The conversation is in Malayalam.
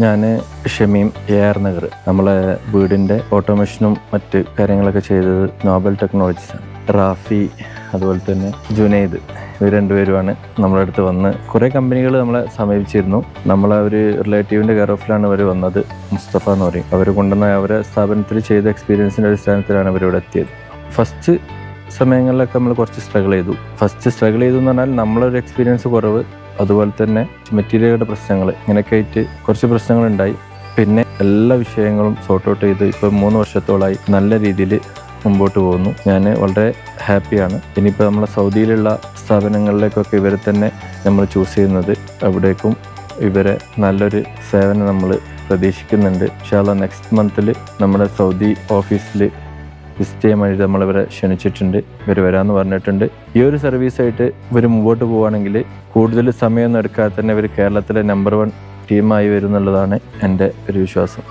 ഞാൻ ഷമീം എ ആർ നഗർ. നമ്മളെ വീടിന്റെ ഓട്ടോമേഷനും മറ്റ് കാര്യങ്ങളൊക്കെ ചെയ്തത് നോബൽ ടെക്നോളജീസ് ആണ്. റാഫി അതുപോലെ തന്നെ ജുനൈദ് ഇവർ രണ്ടുപേരുമാണ് നമ്മളെ അടുത്ത് വന്ന് കുറേ കമ്പനികൾ നമ്മളെ സമീപിച്ചിരുന്നു. നമ്മളെ ഒരു റിലേറ്റീവിന്റെ കെയർ ഓഫിലാണ് അവർ വന്നത് മുസ്തഫ എന്ന് പറയും. അവർ കൊണ്ടുവന്ന അവരെ സ്ഥാപനത്തിൽ ചെയ്ത എക്സ്പീരിയൻസിന്റെ അടിസ്ഥാനത്തിലാണ് അവരിവിടെ എത്തിയത്. ഫസ്റ്റ് സമയങ്ങളിലൊക്കെ നമ്മൾ കുറച്ച് സ്ട്രഗിൾ ചെയ്തു. ഫസ്റ്റ് സ്ട്രഗിൾ ചെയ്തു എന്ന് പറഞ്ഞാൽ നമ്മളൊരു എക്സ്പീരിയൻസ് കുറവ് അതുപോലെ തന്നെ മെറ്റീരിയലുകളുടെ പ്രശ്നങ്ങൾ. ഇങ്ങനെയൊക്കെ ആയിട്ട് കുറച്ച് പ്രശ്നങ്ങളുണ്ടായി. പിന്നെ എല്ലാ വിഷയങ്ങളും സോർട്ട് ഔട്ട് ചെയ്ത് ഇപ്പം മൂന്ന് വർഷത്തോളമായി നല്ല രീതിയിൽ മുമ്പോട്ട് പോകുന്നു. ഞാൻ വളരെ ഹാപ്പിയാണ് ഇനിയിപ്പോൾ നമ്മളെ സൗദിയിലുള്ള സ്ഥാപനങ്ങളിലേക്കൊക്കെ ഇവരെ തന്നെ നമ്മൾ ചൂസ് ചെയ്യുന്നത് അവിടേക്കും ഇവരെ നല്ലൊരു സേവനം നമ്മൾ പ്രതീക്ഷിക്കുന്നുണ്ട്. ഇൻഷാല്ല നെക്സ്റ്റ് മന്തിൽ നമ്മുടെ സൗദി ഓഫീസിൽ വേണ്ടി നമ്മളിവരെ ക്ഷണിച്ചിട്ടുണ്ട്. ഇവർ വരാമെന്ന് പറഞ്ഞിട്ടുണ്ട്. ഈ ഒരു സർവീസായിട്ട് ഇവർ മുമ്പോട്ട് പോവുകയാണെങ്കിൽ കൂടുതൽ സമയമൊന്നും എടുക്കാതെ തന്നെ ഇവർ കേരളത്തിലെ നമ്പർ വൺ ടീമായി വരും എന്നുള്ളതാണ് എന്റെ ഒരു വിശ്വാസം.